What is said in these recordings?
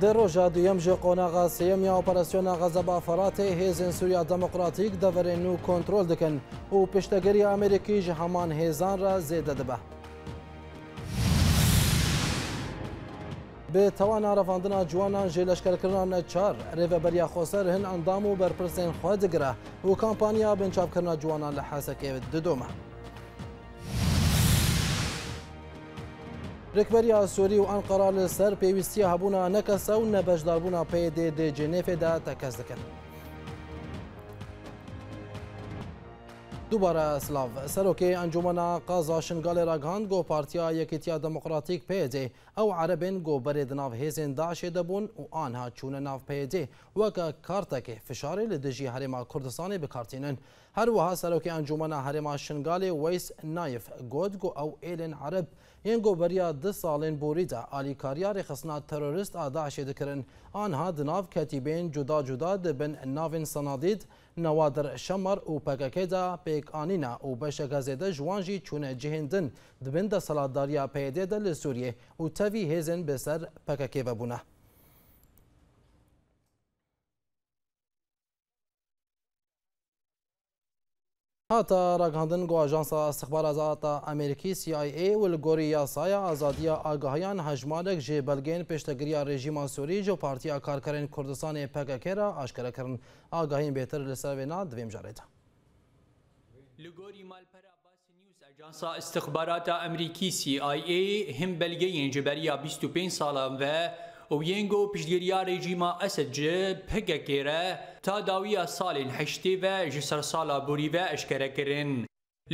در روژا دویم جه سیم سیمیا اپراسیونا غزا با فراتی هیزن سوریا دموکراتیک دور نو کنترل دکن و پشتگری امریکی جهمان همان هیزان را زیده دبه به توان عرفاندن جوانان جه کردن چار چار بریا خوسر هن اندام و برپرسین خواهد گره و کامپانیا بنچاف کرنا جوانان لحاظ که ددومه ڕێکبەریا سۆری و ئەنقەرا لە سەر پێویستی هەبوونا نەکەسە و نەبەشداربوونا پێدێ دێ جێنێفێدا تەکەس دەکەن. دووبارە سلااو سەرۆکەی ئەنجومەنا قازا شنگالی ڕگەاند گۆ پارتیا یەکتیا دموکراتیک پێجێ ئەو عربێن گۆبەرێ دناو هێزێن داعشێ دەبوون و ئانها چوونە ناو پێجێ وەکە کارتەکێ فشاری لە دژی هەرێما کوردستانی بکارتینن هەروەها سەرۆکی ئەنجومەنا هەرێما شنگالی ویس نایف گۆدگو ئەو ئێلن عرب و این گوبریا ده سالین بوریتا آلیکاریار خصنا تروریست آداعشی دکرن آنها دناف کتیبین جدا جدا دبن ناوین سنادید نوادر شمر و پککی دا پیک آنینا و بشگازی دا جوانجی چونه جهندن دبن دا سلاداریا پیده دا لسوریه و تاوی هیزن بسر پککی و بونه هاتا راگهاندن گو آژانسا استخبار ازاتا امریکی سی آی ای و الگوری یاسایا ازادیا آگاهیان هجمالک جه بلگین پیشتگیری رژیم سوری جو پارتیا کارکرین کردستان پکک را آشکارا کرن آگاهین بهتر لسر وینا دویم جاریتا Ajansa istihbarata Ameriki CIA hem belgeyin ceberiya 25 salan ve و یەنگۆ پشتگیریا رێژیما ئەسەجێ پگەکێرە تا داویە ساڵین هەشتێ بە ji سەر ساڵا بوری بە ئەشکەرەکردن.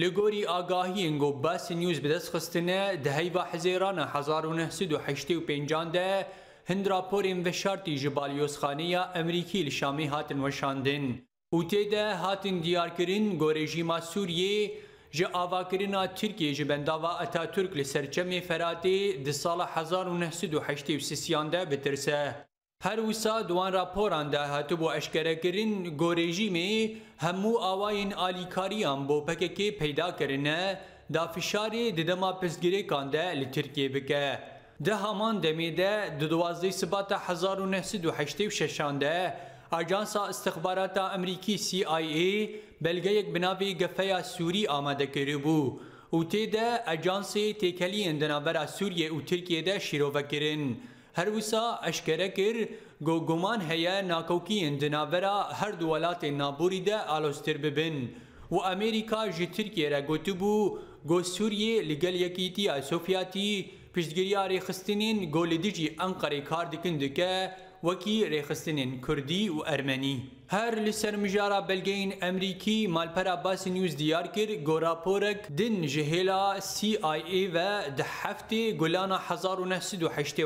Li gorî agahiyên gobasî News bi destxistine di heyva hezêrana 1950 de hin raporên veşartî ji balyozxaneya Emerîkî li Şamê hatin weşandin. Û tê de hatin diyarkirin gorejîma Sûriyê جه آواکرینا ترکیه جه بنداوا اتاتürk لی سرچمی فراتی دی سال 1983 ده بترسه. هر وسا دوان راپوران ده هاتو بو اشکره کرن گوریجی می همو آواین آلیکاریان بو پککی پیدا کرنه دا فشاری ددما پزگیری کانده لی ترکیه بکه. ده همان دمیده دو دوازده سبات 1986 ده ئاژانسا استخباراتە ئەمریکی CIA بەلگەیەک بناوی گەفەیە سووری ئامادەکەری بوو و تێدا ئەجانسی تێکەلی ئەندەنابەرە سووریە و ترکێدا شیرۆڤەکردن. هەروسا ئەشکرە کرد گۆگومان هەیە ناکەوکی ئەندنابەرە هەردوو وڵاتێ نابوریدا ئالۆستر ببن و ئەمریکا ژی ترکێرە گوتبوو گۆ سووریێ لەگەل یەکیتی ئاسۆفیاتی پشتگیریاری خستنین گۆلدیجی ئەنقەری کار دکن دکە وەکی ڕێخستنین کوردی و ئەرمەنی هەر li sermijara belgeyên Emerîkî malpera basî News diyar kir goraporek din ji hêla CIA ve di heftê gulana 1970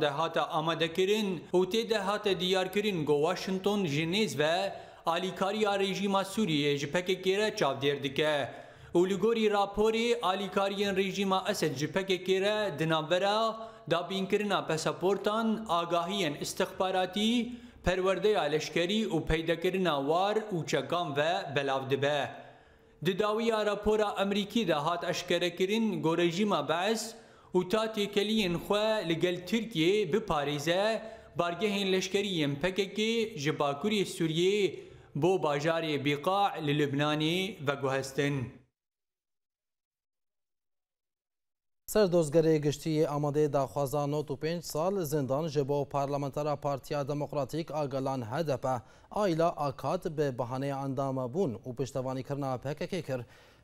de hata amadekirin û tê de hate diyarkirin go Washington ji nêz ve alîkariya rejîma Sûriyê ji pekekê re çavdêr dike. Û li gorî raporê alîkariyên rejîma Esed ji pekekê re di navbera دا بینکردنا پسپورتان آگاهیان استخباراتی پەروەردەی لەشکری و پەیدەکردنا وار و چەکان بە بەلاو دبە. دداوی یاراپۆرا ئەمریکیدا هات ئەشکەرەکردن گۆرەژیما بەس و تا تێکەلیەن خوێ لەگەل ترکیە بپارێزە بارگەهێن لەشکریەن پەکێکی ji باکووری سووریێ بۆ باژارێ بیقاع لە لبنانی بەگوهستن. سردۆزگەری گشتی ئامادەی داخوازان 95 سال زندان ji bo parlamentera Partiya Demokratîk a Gelan HDP e. Ayla Akat bi behanê endamebûn û piştevanîkirina PKK kir.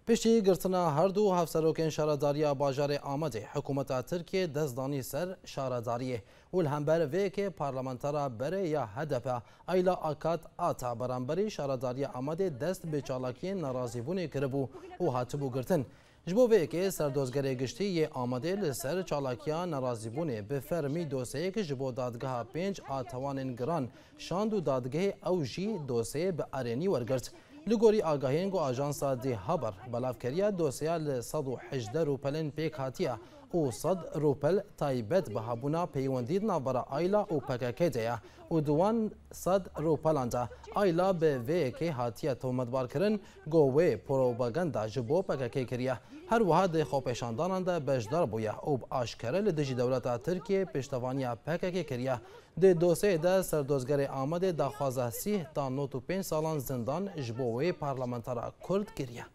Piştî girtina her du hevserokên şaredariya bajarê Amedê Hikûmeta Tirkiye dest danî ser şaredariyê û li hember vêkê parlamentera berê ya HDP e. Ayla Akat ata beramberî şaredariya Amedê dest bi çalakiyên nerazîbûnê kiribû û hatibû girtin. جبو وی که سردوزگر گشتی آمده لسر چالاکیان ناراضی بونه به فرمی دوسیه که جبو دادگاه پنج آتوان گران شاند و دادگاه اوجی دوسیه به ارینی ورگرد لگوری آگاهین گو آجانسا دی هبر بلافکریا دوسیه لصد و حجده رو پلن پیک هاتیه او صد روپل تایبەت بە هەبوونا پەیوەندیدنا بەرە ئایلا و پەکەکەی دەیە و دووان سەد ڕوپەلاندا ئایلا بە وەیەکەی هاتیە تۆمەتبارکردن گۆوێ پۆرۆبەگەندا ji بۆ پەکەکەی کریە هەروەها دەی خۆپێشاندانان دە بەشدار بووە ئەو ئاشکەرە لە دژی دەولەتە ترکیە پشتەوانیا پەکەکەی کریە د دۆسەیە دە سەردۆزگەری ئامادێ داخوازە سی تا 95 ساڵان زندان ji بۆ وێ پارلمەنتەرە کورد کریە.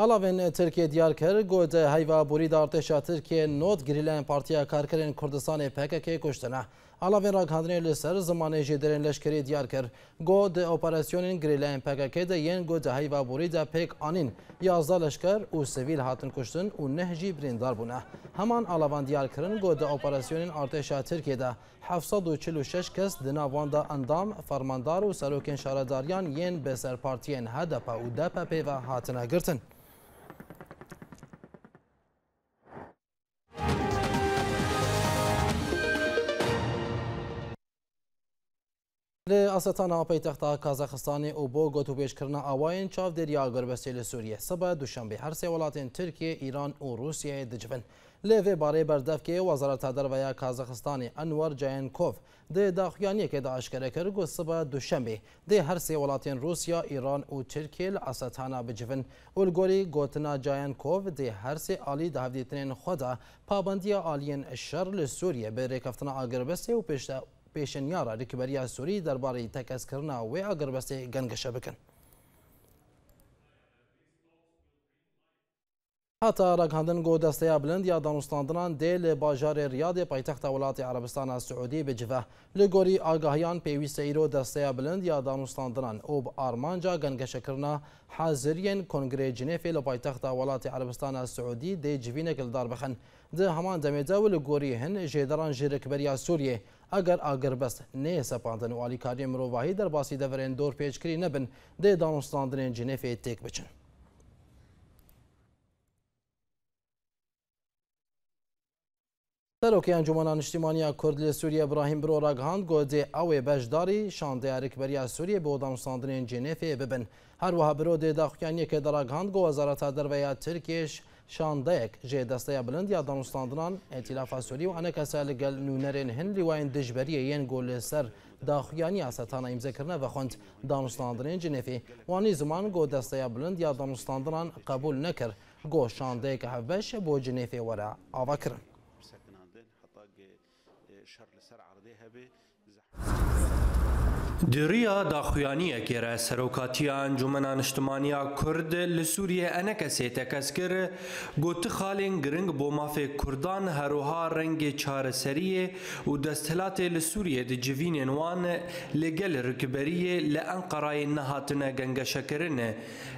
Halavên e, Tirkiye diyar kir hayva burid artışa da artêşa Tirkiye not girilên Partiya Karkerên Kurdistanê PKK kuştine. Halavên rakhandinê li ser zimanê jê derên leşkerî diyar kir. Got operasyonên girilên PKK de yên got heyva borî da pêk anîn. Yazda leşker û sivîl hatin kuştin û neh jî birîndar bûne. Heman alavan diyar kirin got operasyonên artêşa Tirkiye de 746 kes di nav da endam, fermandar û serokên şaredariyan yên beser partiyên HDP û DPP ve hatine girtin. لی استانا پیتختا کازاخستان او بو گوتو پیشکردنا آواین چاو دریا گربستی لی سوریه سبه دوشنبه هر سه ولاتین ترکیه ایران او روسیه دجبن لی وی باره بردف که وزارت درویا کازاخستان انور جاینکوف د داخویانی که دا اشکره کرگو سبه دوشنبه د هر سه ولاتین روسیا ایران او ترکیه لی استانا بجبن اولگوری گوتنا جاینکوف د هر سه آلی ده هفدیتنین خودا پابندی آلین شر لی سوریه به ریکفتنا آگربستی و پیشتا پێشنیارە لە سوری سووری دەربارەی کرنا و اگر بس گنگ بکن هاتا راگهاندن گو دسته بلند یا دانستاندنان دی ل باجار ریاد پایتخت ولات عربستان سعودی بجوه لگوری آگاهیان پیویسته ایرو دسته بلند یا دانستاندنان او به آرمانجا گنگشکرنا حاضرین کنگره جنیفی ل پایتخت ولات عربستان سعودی دی جوینک لدار بخن ده همان دمیده و لگوری هن جیدران جیرکبریا سوریه اگر اگر بس نه سپاندن و آلیکاری مروواهی در باسی دورین دور پیچکری نبن دی دانستاندن جنیفی تک بچن سەرۆکی ئەنجومەنا نیشتیمانیا کورد لە سووریە براهیم برۆڕگهاند گۆدێ ئەوێ بەشداری شاندەیارێکبەریا سووریە بۆ دامساندنێن جێنێفێ ببن هەروەها برۆدێ داخکیانیەکە دەڕگهاند گۆ وەزارەتا دەرەیە ترکێش شاندەیەک ژێ دەستەیە بلند یا دانوستاندنان ئەتیلافا سووری و ئەنە کەسە لەگەل نوونەرێن هەند لیواین دژبەریە یەن گۆ لەسەر داخویانی ئاسەتانە ئیمزەکردە بە خوند دانوستاندنێن جنێفی وانی زمان گۆ دەستەیە بلند یا دانوستاندنان قبول نەکرد گۆ شاندەیەکە هەبەشە بۆ جنێفێ وەرە ئاواکردن. شر لسر عرضيها بزحمة دریه دا خویانیه که را سروکاتی انجمن انشتمانیا کرد لسوریه انک سیته کس کر گوت خالین گرنگ بو ماف کردان هروها رنگ چار سریه و دستلات لسوریه د جوین وان لگل رکبریه ل انقره نهاتنه گنگ شکرنه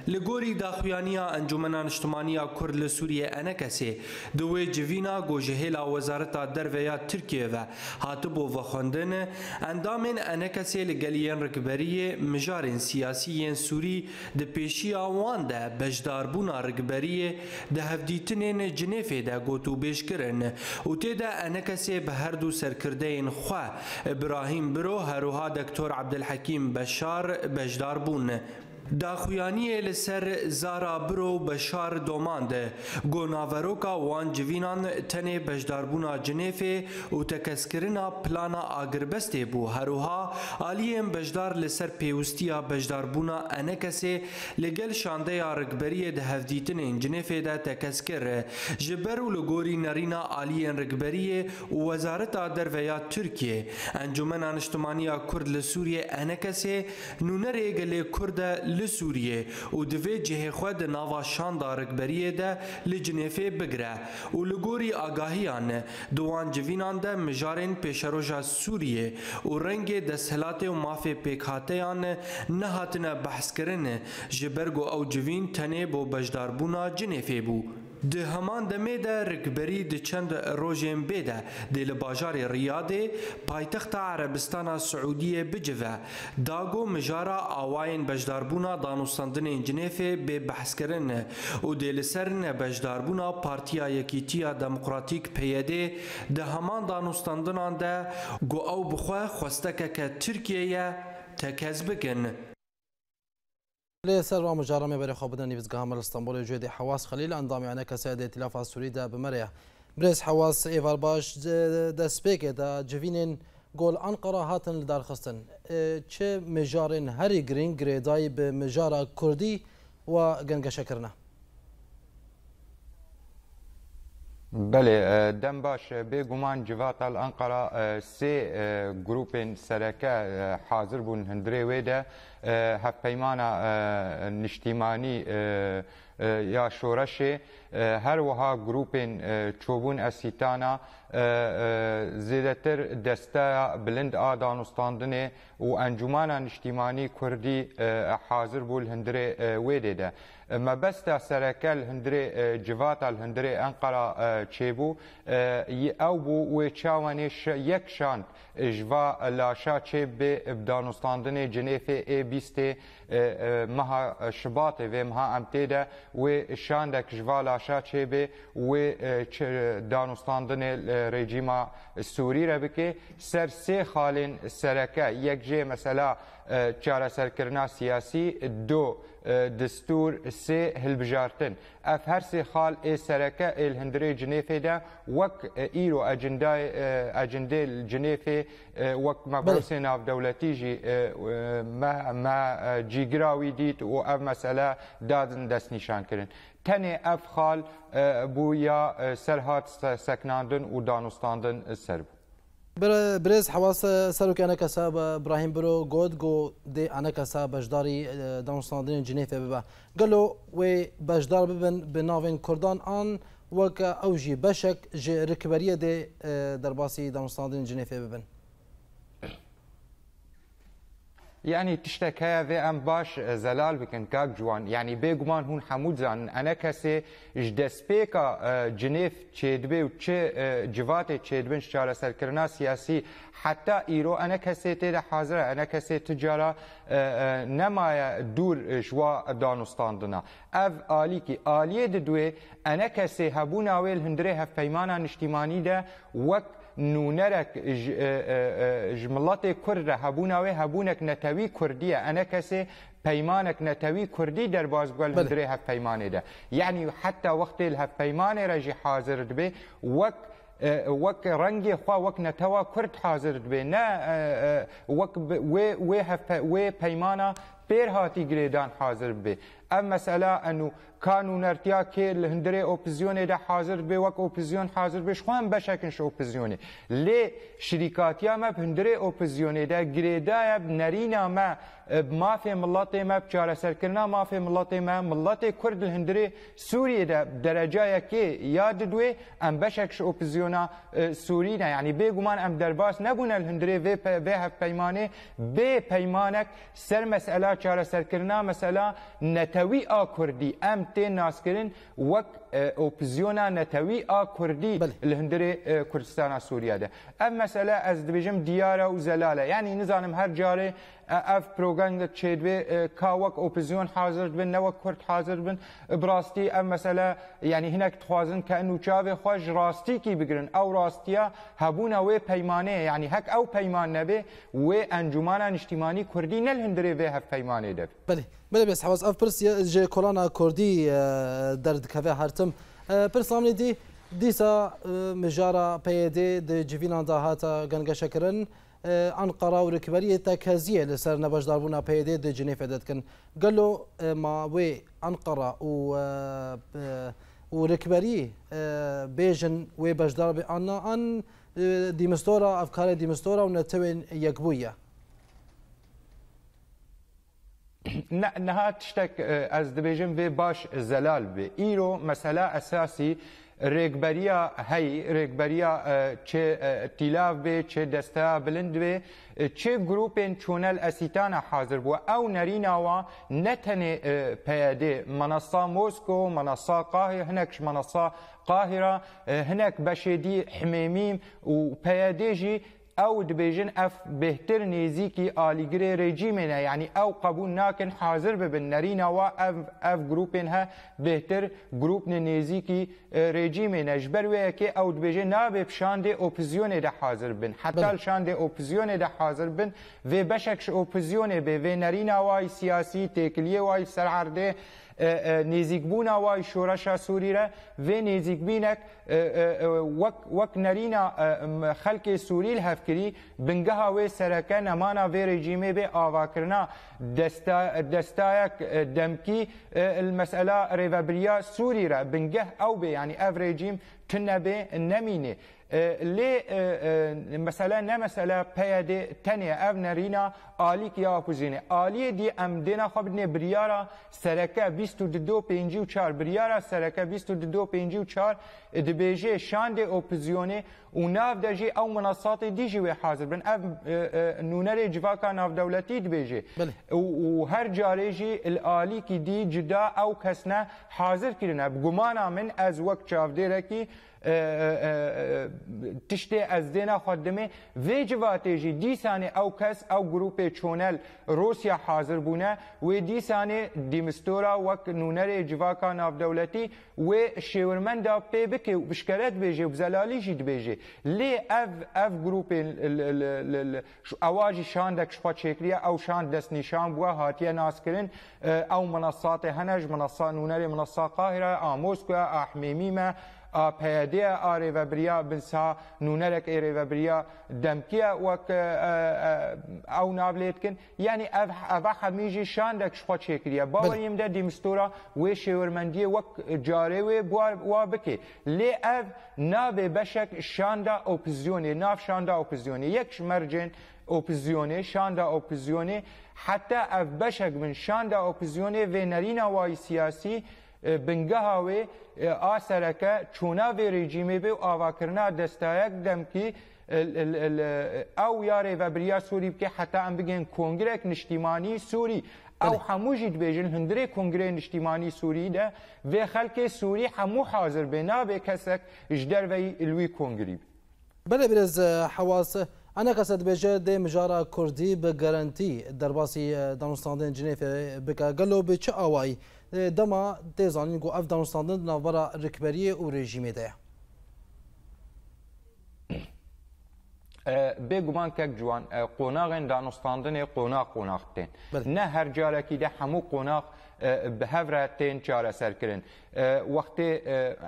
لګوری دا خویانیا انجمن انشتمانیا کرد لسوریه انک سی دوی جوینا گوجهلا وزارت درویا ترکیه و هاتبو وخوندن اندامن انک سی لگل geliyên rikberiyê mijarên siyasî yên Sûrî di pêşiya wan de bejdarbûna rikberiyê di hevdîtinên Cinêfê de gotûbêj kirin û têde enekesê bi her du serkirdeyên xwe İbrahim Biro heroha Doktor Abdelhekîm Beşar bejdar bûn. داخویانی لسر زارا برو بشار دومانده گوناوروکا وان جوینان تنه بجداربونا جنیفه و تکسکرنا پلانا آگربسته بو هروها آلیم بجدار لسر پیوستیا بجداربونا انکسه لگل شانده یا رگبری ده هفدیتن جنیفه ده تکسکر جبر و لگوری نرینا آلیم رگبری و وزارتا درویا ترکیه انجمن انشتمانی کرد لسوریه انکسه نونره گل کرده لسوریه و دوی جهه خود ناواشان دارکبریه ده لجنیفه بگره و لگوری آگاهیان دوان جوینان ده مجارین پیشروژا سوریه و رنگ دسهلات و مافی پیکاتیان نهاتنه بحث کرنه جبرگو او جوین تنه بو بجداربونا جنیفه بو د همان دمه د رکبری د چند روزین بده د لباجار ریاض پایتخت عربستان سعودیه بجوه داګو مجارا اواین بجداربونا دانوستاندن جنیف به بحث کرن او د لسرن بجداربونا پارتیا یکیتیا دموکراتیک پیده د همان دانوستاندن ده ګو او بخوا خوسته ک ترکیه تکذب کن لسر مجارمه بر خوابدن نویزگاه مر استانبول جدی حواس خلیل اندامی عنک سید ائتلاف سوری ده بمریه برز حواس ایوار باش ده سپیک ده جوینین گل انقره هاتن لدارخستن چه مجارن هری گرین گریدای به مجارا کردی و گنگشه کرنه بله دم باش به گمان جوات الانقره سه گروپن سرکه حاضر بون هندره ویده هفت پیمان نشتیمانی یا شورش هەروەها گرروپین چۆبوون ئەسیتانە زیرەتر دەستەیە بلند ئادانوستاندنێ و ئەنجومانە نیشتیمانی کوردی حاضر بوو هەندرێ وێدێدە. مەبەستە سەرەکەل هەندرێ جواتە هەندرێ ئەنقەرا چێبوو ئەو بوو وێ چاوانێ یەکشان ژوا لاشا چێ بێ دانوستاندنێ جنێفێ ئێ بیستێ مەها شباتێ وێ مها ئەمتێدە وێ شاندێک ژوا لاش paşa çêbê wê e, danûstandinê e, e, rejîma Sûrî re bike ser sê xalên sereke yek jê mesela چارەسەرکردنا سیاسی دو دستور سێ هەلبژارتن ئەف هەرسێ خاڵ ئێسەرەکە ئێل هەندرەی جنێفێدا وەک ئیر و ئەجندێ جنێفێ وەک مەبەرسێ ناودەولەتیژی جیگراوی دیت و ئەم مەسەلە دادن دەستنیشانکردن. تەنێ ئەف خاڵ بوو یا سەرهات سەکناندن و دانوستاندن سەر بوو. برز حواسه سروک انا کساب ابراهیم برو گود گو دی انا کساب بجداری دانشمندان جنیف ببا قالوا و بجدار ببن بناوین کردان آن وک اوجی بشک رکبریه دی درباسی دانشمندان جنیف ببن یعنی تشتەکە وێ ئەم باش زەلال بکەن کاک جوان یعنی بێگومان هون هەموو زانن ئەنە کەسێ ji destpêka cinêf çêdibê û çi civatê çêdibin ji çareserkirina siyasî heta îro enek kesê tê de hazir e enek kesê tu cara nemaye dûr ji wa danûstandina ev alîkî aliyê didûê enek kesê hebûna wê li hundirê hevpeymanan niştîmanî de wek نونەرێک ژمڵەتی کورد رە هەبووناوێ هەبوونێک نەتەوی کوردیە ئەنە کەسێ پەیمانێک نەتەوی کوردی دەرباز گوەل بدرێ هەفپەیمانێدا یعنی حتا وەختی هەفپەیمانێ ڕژی حاضرت بێ وەک وەک ڕەنگی خوا وەک نەتەوە کورد حاضرت بێ نە وەک وێ پەیمانە پێر هاتی گرێدان حاضر بێ ئەم مەسەلا ئەن و کان و نەرتیا کێ لە هەندرێ ئۆپزیۆنێ دا حاضر بێ وەک ئۆپزیۆن حاضر بێ خوان بەشەکنش ئۆپزیۆنێ لێ شریکاتیا مە هەندرێ ئۆپزیۆنێدا گرێدایە نەرینا مە مافێ مڵاتێ مە بچارەسەرکردنا مافێ مڵاتێ مە مڵاتێ کورد لە هەندرێ سووریێدا دەرەجایە کێ یا دوێ ئەم بەشێکش ئۆپزیۆنا سوورینە یعنی بێگومان ئەم دەرباس نەبوونە لە هەندرێ بێ هەف پەیمانێ بێ پەیمانێک سەر مەسەلا چارەسەرکردنا مەسەلا نەتە نەوی ئاکوردی ئەم تێ ناسکردن وەک اوپزیونا نەتەوی ئا کوردی لە هەندێ کوردستانە سووریادا ئەم مەسەلە ئەس دبێژم دیارە و زەلالە ینی نزانم هەر جارێ ئەف پرۆگەنگە چێدوێ کاوەک ئۆپزیۆن حاضر بن نەوە کورد حاضر بن بڕاستی ئەم مەسەلە ینی هینەک خوازن کە نوچاوێ خۆش ڕاستیکی بگرن ئەو ڕاستیە هەبوونە وێ پەیمانەیە ینی هەک ئەو پەیمان نەبێ وێ ئەنجومانە نیشتیمانی کوردی نەل هەندرێ بێ هەف پەیمانێ دەب بێ حواز ئەف پرسیە ژێ کۆلانە کوردی دەردکەوێ هەرتە خاتم أه، برسامني دي ديسا أه، مجارة بيدي دي جفينان داهاتا غنغا شكرن أه، أنقرة وركبرية تكازية لسر نباش داربونا بيدي دي جنيفة داتكن قالوا ما وي أنقرة و وركبري بيجن وي باش دار بأن أن ديمستورا أفكار ديمستورا ونتوين يكبويا نهات شتێک ئەس دەبێژم بێ باش زەلال بێ ئیرۆ مەسەلا ئەساسی ڕێگبەریا هەی ڕێگبەریا تیلاف بێ چێ دەستا بلند بێ چێ گروپێن چونەل ئەسیتانە حاضر بووە ئەو نەریناوە نەتەنێ پەیەدێ مەنەسا مۆسکۆ مەنەسا قاهێ هەنێکش مەنەسا قاهرا هەنێک بەشێدی حمێمیم و پەیەدێژی او دبیژن اف بهتر نیزی کی آلیگری رژیمینه یعنی او قبول ناکن حاضر ببن نرینا و اف, اف گروپین ها بهتر گروپ نیزی کی رژیمینه جبر وی که او دبیژن نابه شاند اپوزیون ده حاضر بن حتی شاند اپوزیون ده حاضر بن و بشکش اپوزیون به و نرینا وای سیاسی تکلیه وای سرعرده نێزیکبوونا وای شۆرەشە سووریرە وێ نێزیکبینێک وەک نەرینە خەلکی سووریل هەفکری بنگەها وێ سەرەکە نەمانە وێ ڕێژیمێ بێ ئاواکردنا دەستایەک دەمکی مەسئلا ڕێڤەبریا سووریرە بنگەه ئەو بێ ینی ئەڤ ڕێژیم تنەبێ نەمینێ. li e, e, mesela ne mesela peyedi tenê ev nerîna alîk ya kuzînê. Aliyê dî em dêna xwe bidine biryara sereke bîst û dô pêncî û çar biryara sereke bîst û dô pêncî û çar e dibêje şandê opozisyonê û nav de jî ew menasatê dî jî wê hazir bin ev nûnerê civaka navdewletî dibêje û her carê jî alîkî dî cida ew kes ne hazir kirine bi gumana min ez wek çavdêrekî تشتێ ئەس دێنا خودمێ وێجیواتێژی دیسانێ ئەو کەس ئەو گروپێ چۆنەل رۆسیا حاضر بوونە وێ دیسانێ دیمستۆرا وەک نوونەرێ جیواکە ناودەولەتی وێ شێورمەدا پێ بکێ و بشکەت بێژێ و بزەلالیژی دبێژێ لێ ئەف ئەف گروپێن ئەواژی شان دەک شخوا چێکریە ئەو شان دەستنیشان بووە هاتیە ناسکردن ئەو منەساتێ هەنەژ منەسان نوونەرێ منەسا قاهرە ئامۆسکە ئاحمێمیمە پەیەدەیە ئارێڤەبریا بنسا نونەرێک ئێرێڤەبریا دەمکیە وەک ئەو ناولێتکن یعنی ئەڤ خەمیژی شاندێک شخوا چێکریە باوەیم دە دیمستۆرا وێ شێوەرمەندیە وەک جارێ وێ وا بکێ لێ ئەڤ نابێ بەشێک شاندا ئۆپزیۆنێ ناف شاندا ئۆپزیۆنی یەکش مەرجێن ئۆپزیۆنێ شاندا ئۆپزیۆنێ حتا ئەف بەشێک من شاندا ئۆپزیۆنێ وێنەرینە وای سیاسی بنگەها وێ ئاسەرەکە چووناوێ ڕێژیمێ بێ و ئاواکردنا دەستایەک دەمکی ئەو یارێ بەبریا سووری بکە حتا ئەم بگەن کۆنگرێک نیشتیمانی سووری ئەو هەمووژی دبێژن هەندێک کنگرێ نیشتیمانی سووری دە وێ خەلکێ سووری هەموو حاضر بێ نابێ کەسێک ژ دەروەی لوی کۆنگری بەێ برێز حواسە. ئەە کەسە دبێژە دێ مژارە کوردی بە گەرنتی دەرباسی دانوستاندن جنێفێ بکە گەلۆ بچ ئاوایی دما دزانین گو اف دانستاندن نوبرا رکبری او رژیمه ده به گمان کک جوان قوناغین دانستاندن قوناغ قوناغ دین نه هر جالکی ده همو قوناغ به هفره تین چاره سر کرن وقتی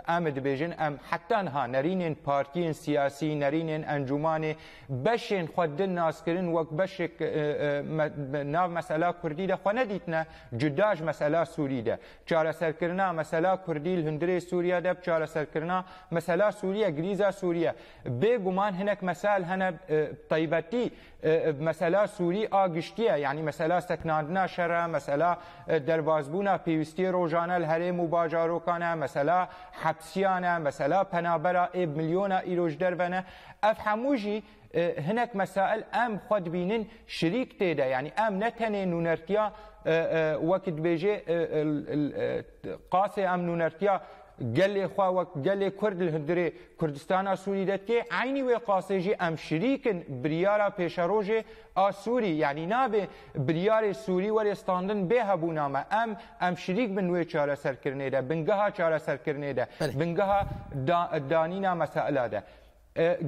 ام دبیجن ام حتی ها نرینین پارتین سیاسی نرینین انجمانی بشین خود ناس کرن وک بشک ناو مسئله کردی ده خو ندیتنه جداش مسئله سوری ده چاره سر کرنا مسئله کردی الهندری سوریه ده چاره سر کرنا مسئله سوریه گریزا سوریه به گمان هنک مسائل هنه طیبتی أه، أه، مثلا سووری ئاگشتیە یعنی مثلا سەکناندنا شرا مثلا أه، دەربازبوونا پێویستی ڕۆژانە لە هەرێم و مثلا مەسەلا مثلا مەسەلا پەنابەرە ئێ میلیۆنە ئیرۆژ دەربەنە أفحموجي هناك مسائل ام خود بينن شريك تيدا يعني ام نتني نونرتيا وقت بيجي قاسي ام نونرتيا گەلێ خواوەک گەلێ کورد لە هەندرێ کوردستانە سووری دەتکێ عینی وێ قاسێژی ئەم شریکن بریارە پێشەڕۆژێ ئاسووری یعنی نابێ بریارێ سووری وەرێستاندن بێ هەبوو نامە ئەم ئەم شریک بن وێ چارەسەرکردێدا بنگەها چارەسەرکردێدا بنگەها دانینا مەسەلادە.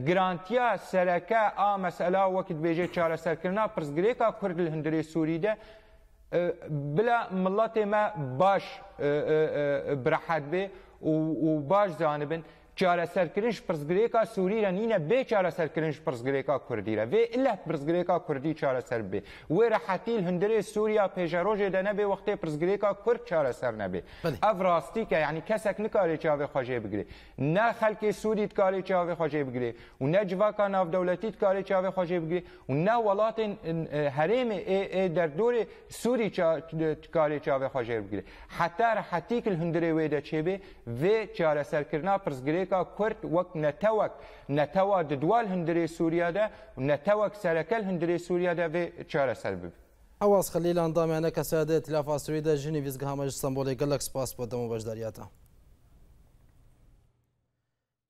گرانتیا سەرەکە ئا مەسەلا وەکت بێژێ چارەسەرکردنا پرسگرێکا کورد لە هەندرێ سووریدە بلا مڵەتێ مە باش برەحەت بێ وباش جانب چارەسەرکردنش پرسگرێکا سووریرە نینە بێ چارەسەرکردنش پرسگرێکا کوردیرە وێ لە پرسگرێکا کوردی چارەسەر بێ وێرە حتیل هەندرێ سووریا پێژەڕۆژێ دەنەبێ وەختێ پرسگرێکا کورد چارەسەر نەبێ ئەف ڕاستیکە یعنی کەسێک نکارێ چاوێ خۆژێ بگرێ نا خەلکی سووریت کارێ چاوێ خۆژێ بگرێ و نەجیواکە ناودەولەتیت کارێ چاوێ خۆژێ بگرێ و نا وڵاتین هەرێمێ دەردۆرێ سووری کارێ چاوێ خۆژێ بگرێ حتار حتیکل هەندرێ وێ دەچێبێ وێ چارەسەرکردنا پرسگرێک حزبێکا کورت وەک نەتەوەک نەتەوا ددوال هەندێ سووریادا و نەتەوەک سەرەکەل هەندێ سووریادا بێ چارەسەر ببێت ئەواز خەلیلان دامانە کە سادێت لافاسویدا ژنی ویزگەهامەش سمبۆلی گەلک سپاس بۆ دەمە بەشداریاتە.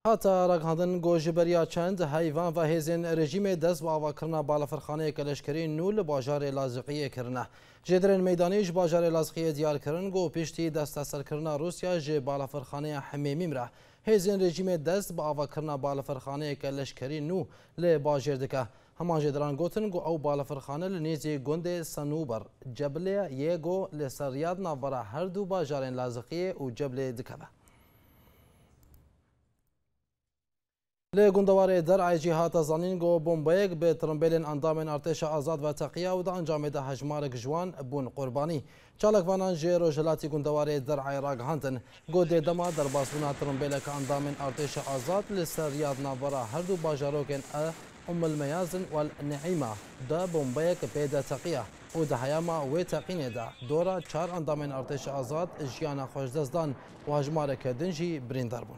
هاتە ڕگهاندن گۆژبەریا چەند هەیوان و هێزن رژیمێ دەست و ئاواکردنا بالەفرخانەیە کە لەشکری نو لە باژارێ لازقیەکردە. جێدرێن مەدانیش باژارێ لازقیە دیارکردن گۆ پشتی دەستە سەرکردنا رووسیا ژێ بالەفرخانەیە هەمێمیمرە. هێزیان رژیمێ دەست بە ئاواکردنا بالەفەرخانەیەکە لەشکری نو لێ باژێر دکە هەمان ژێدران گوتن گو ئەو بالەفەرخانە لە نێزی گوندێ سنووبەر جەبلێ یێگۆ لێسەریاد ناڤەرە هەردوو باژارێن لازقیە و جەبلێ دکەبە لی درع در زانین گو بمبیک به ترمبل اندام ارتش آزاد و تقیا و در انجام ده هجمارک جوان بون قربانی چالک وانان جیرو جلاتی گوندوار در عراق هندن گو دما در باسبونا ترمبیلک اندام ارتش آزاد لسر یاد ناورا هر دو باجاروکن ام الميازن والنعيمة دا بومبيك پیدا تقیا و در هياما و تقينة دا دورا چار اندام ارتش آزاد جیان خوش دزدان و هجمارك دنجی برين دربون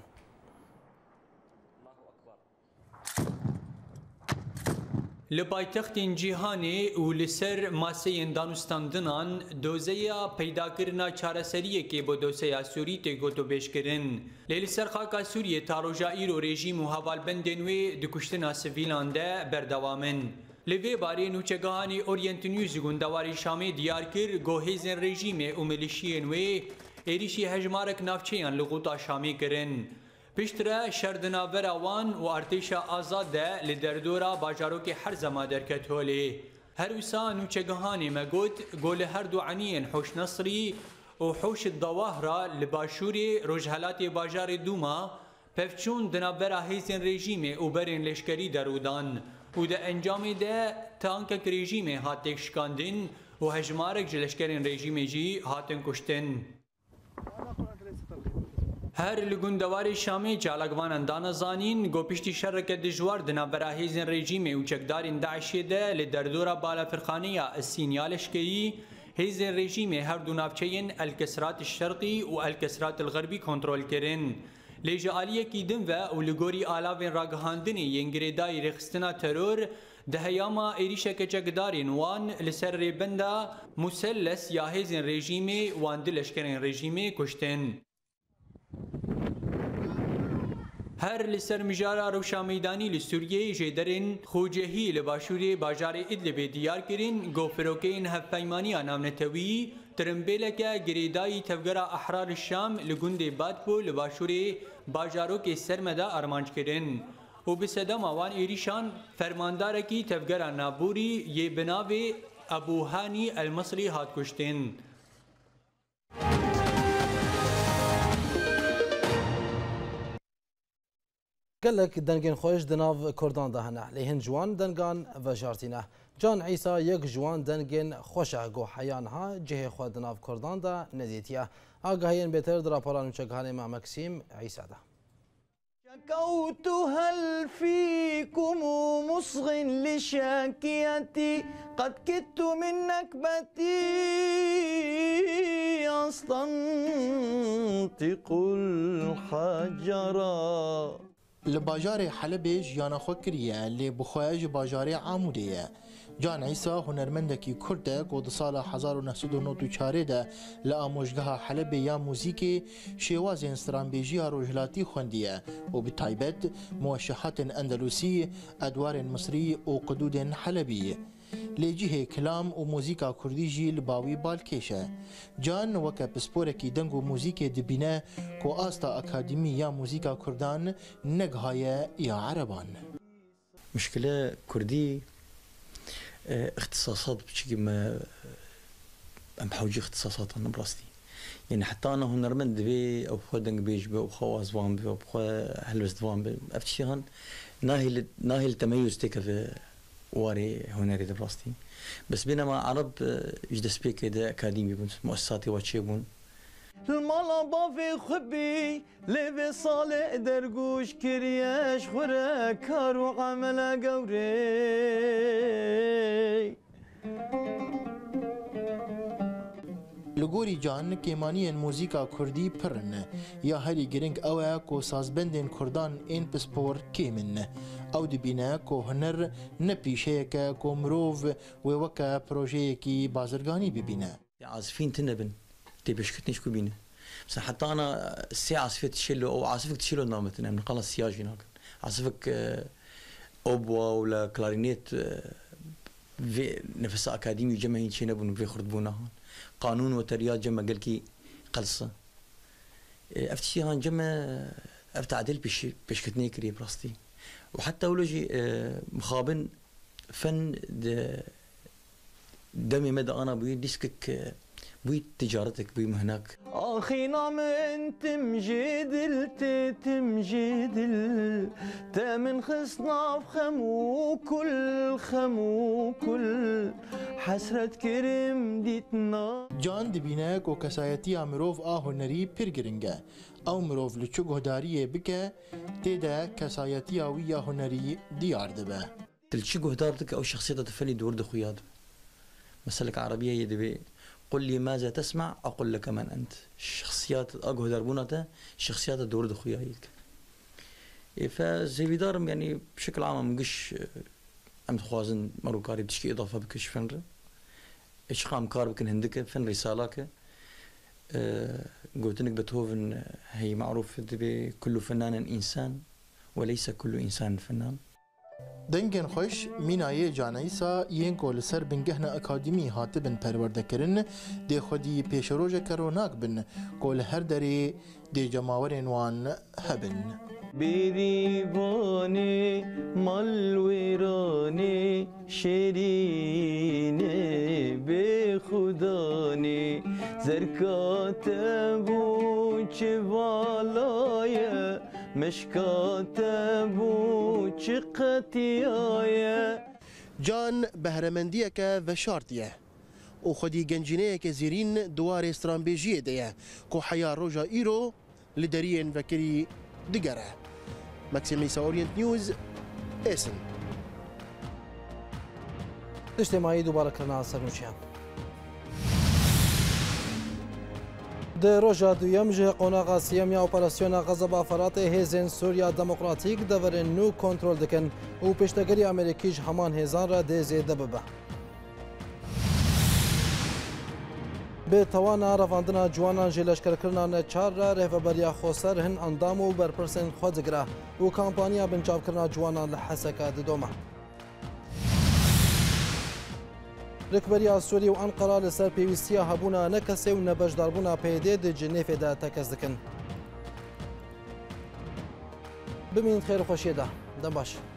Li paytextên cîhanê û li ser maseyên danûstandinan dozeya peydakirina çareseriyekê bi doseya Sûrî têgotûbêjkirin. Lê li ser xaka Sûriyê ta roja îro rejîm û hevalbendên wê di kuştina sivîlan de berdewamin. Li vê barê nûçegehanê Orient News gundewarê Şamê diyar kir gohêzên rejîmê û milîşiyên wê êrişî hejmarek navçeyan li Quta Şamê kirin. پیشتره شردناور اوان و ارتشا آزاده لی دردورا باجارو که هر زما درکت هولی هر ویسا نوچگهانی مگود گول هر دو عنین حوش نصری و حوش الدواهرا لباشوری رجهلات باجار دوما پفچون دنابرا هیزن رژیم و برین لشکری درودان و ده انجام ده تانکک رژیم هاتک شکاندن و هجمارک جلشکرین رژیم جی هاتن کشتن هەر لە گوندەواری شامی چالاکوانان دانەزانین گۆپشتی شەڕەکە دژوار دنابەراهێزن ڕێژیمێ و چەکدارین داعشێدە لە دەردۆرە بالافرخانەیە ئەسینیا لەشکەیی هێزن ڕێژیمێ هەردوو ناوچەیەن ئەلکەسرات شەرقی و ئەلکەسرات غەربی کۆنتترۆلکردن. لێژە عالیەکی دنە و لەگۆری ئالاوێن ڕاگەهاندنی یەنگرێدای رێخستنا تەرۆر دەهەیاما عێریشەکە چەکدارین وان لەسەر ڕێبندا موسلس یاهێزن ڕێژیمێ واندە لەشکرین ڕێژیمێ کوشتن. هر لسر مجارا روشا میدانی لسوریه جدرین خوجهی لباشوری باجار ادلب دیار کرین گوفروکین هفپیمانی آنامنتوی ترمبیلک گریدای تفگرا احرار شام لگند بادپو لباشوری باجارو که سرمده ارمانج کرین و به صدام آوان ایریشان فرماندارکی تفگرا نابوری یه بناوی ابوهانی المصری هات کشتین قالك دەنگێن خوش دناف كردان دهنا لهن جوان دنگان وجارتنا جان عيسى يك جوان دەنگێن خۆشە دناف جێهێخوا ده کورداندا نەدیتیە ئاگاهەیەن بيتر دراپەران و چەکانێ ما عيسى ده شكوت هل فيكم مصغ لشاكيتي قد كدت من نكبتي أستنطق الحجرا لباجار حلب جیانا خو کریه لی بخواه جی باجار عاموده یه. جان عیسا هنرمندکی کرده گود سال 1994 ده لآموشگاه حلب یا موزیکی شیواز انسترانبیجی ها روجلاتی خوندیه و به تایبت موشحات اندلوسی ادوار مصری و قدود حلبی. لجیه کلام و موزیکا کردی جیل باوی بالکشه جان وکه پسپورکی دنگ و موزیک دبینه کو آستا اکادمی یا موزیکا کردان نگهای یا عربان مشكلة کردی اه، اختصاصات بچگی ما ام اه، حوجي اختصاصات انا براستي يعني حتى انا هنرمند بي او خو دنگ بيج بي او خو ازوان بي او خو هلوست دوان بي افتشي هان ناهي ناهي التميز تيك في واري هنا ريد دبراستي بس بينما عرب آه، يجد سبيك دا اكاديمي بون مؤسساتي واتشي بون المالا بافي خبي لبي صالح درقوش كرياش خورا كارو عملا قوري لگوری جان کېمانیên موزیکا کردی پرن یا herî giring ew e ku sazbendên Kurdan ên pispor kêmin ew dibîne ku huner ne pîşeyeke ku mirov wê weke projeyekî bazirganî bibîne. عازفين تنبن بشکت نیش کو بینه مثلا حتی انا سی عاصفه شلو او عاصفك تشيلو نامتنا من قلص سياج هناك عاصفك اوبوا ولا كلارينيت في نفس اكاديمي جمعين شي نبون في خرطبونا قانون وتريات جمع قال كي قلصه إيه، افتشي هان جمع افتعدل بش بشكتني كري براستي وحتى ولوجي إيه، مخابن فن دمي مدى انا بوي ديسكك بتجارتك بمهنك اخي نعم انت مجدل تمجدل تامن خصنا بخمو كل خمو كل حسرت كرم ديتنا جان دبینه که عمروف آهو نري پرگرنگه او مروف لچو گهداریه بکه تيدا کسایتی آوی هنري ديار دبا تلچو گهدار او شخصیت فنی دور دخویاد مثلک عربية يدبي قل لي ماذا تسمع أقول لك من أنت شخصيات أجهد أربونة شخصيات الدور خويا هيك إيه، فزيفيدار يعني بشكل عام مقش أم آه، خوازن كاري بتشكي إضافة بكش فنر إش خام كار بكن هندك فن رسالك أه لك بيتهوفن آه، هي معروف بكل فنان إنسان وليس كل إنسان فنان Dengên xweş mînayê Caneysa yên ku li ser bingehna akademî hatibin perwerdekirin dê xwedî pêşerojeke ronak bin ku li her derê dê cemawerên wan hebin. Bêrîvanê malwêranê şerînê bêxudanê zerka te bû çivalaye مشکات بو چقتیایه جان بهرمندیه که وشارتیه او خودی گنجینه که زیرین دوار استرانبیجیه دیه که حیا روژا ایرو لدرین وکری دگره مکسیمیسا اورینت نیوز اسن اجتماعی دوباره کرنا سرنوشیان د روژا دویم جه قوناغا سیمیا اپراسیونا غضب افرات هیزن سوریا دموکراتیک دور نو کنترل دکن او پیشتگری امریکیج همان هیزان را ده زیده ببه به توانا رواندنا جوانان جه لشکرکرنا چار را رهبریا خوسر هن اندام و برپرسن خودگره او کامپانیا بنچاو کرنا جوانان لحسکا ددومه لەکبەریا سووری و ئەنقەرا لەسەر پێویستیە هەبوونا نەکەسێ و نەبەشداربوونا پێدێ دجنێفێدا تەکەس دکن. بمین خێر خۆشیێدا دەم باش.